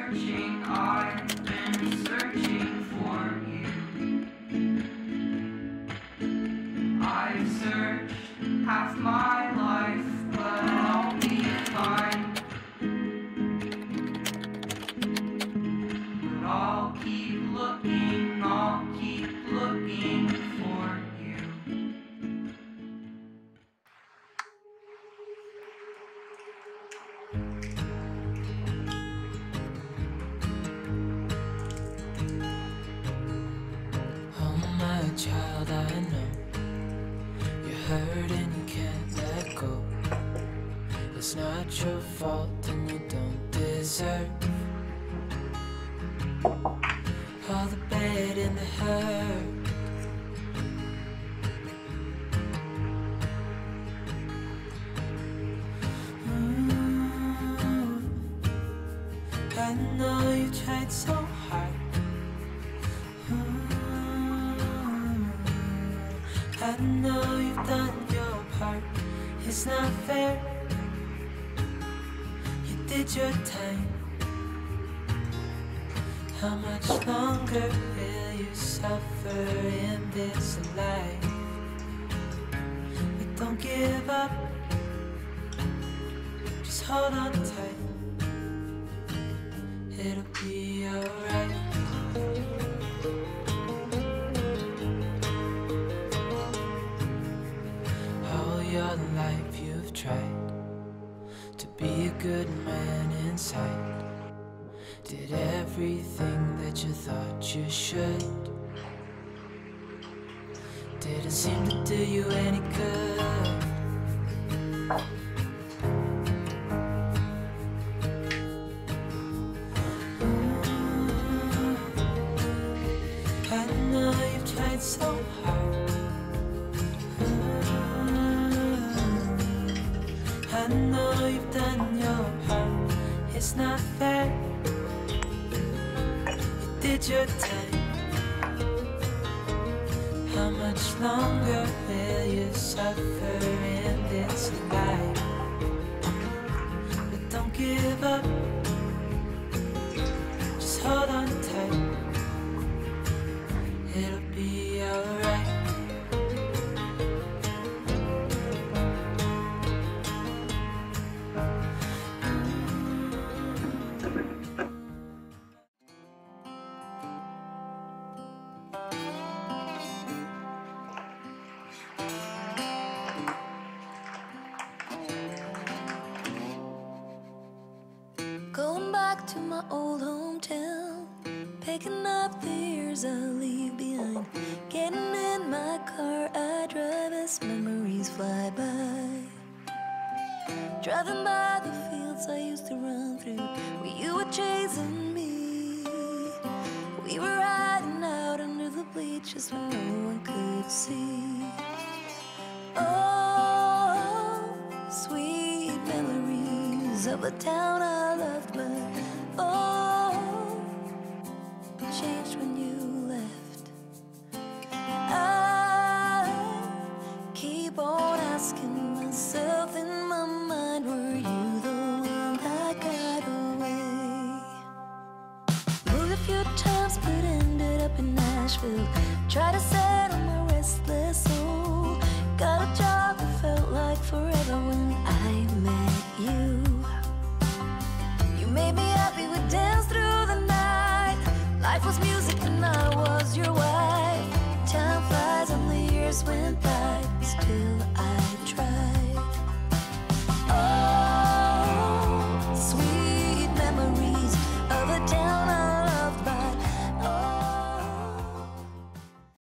searching, I've been searching for you. I've searched half my life, child, I know you're hurt and you can't let go. It's not your fault and you don't deserve all the bad and the hurt. Mm. I know you tried so I know you've done your part. It's not fair. You did your time. How much longer will you suffer in this life? But don't give up. Just hold on tight. It'll be your life you've tried to be a good man inside. Did everything that you thought you should. Didn't seem to do you any good. I know you've done your part. It's not fair. You did your time. How much longer will you suffer in this life? But don't give up. Just hold on tight. It'll be back to my old hometown, picking up the years I leave behind. Getting in my car, I drive as memories fly by. Driving by the fields I used to run through, where you were chasing me. We were riding out under the bleachers when no one could see. Memories of the town I loved, but oh, changed when you left. I keep on asking myself in my mind, were you the one that got away? Moved a few times, but ended up in Nashville. Tried to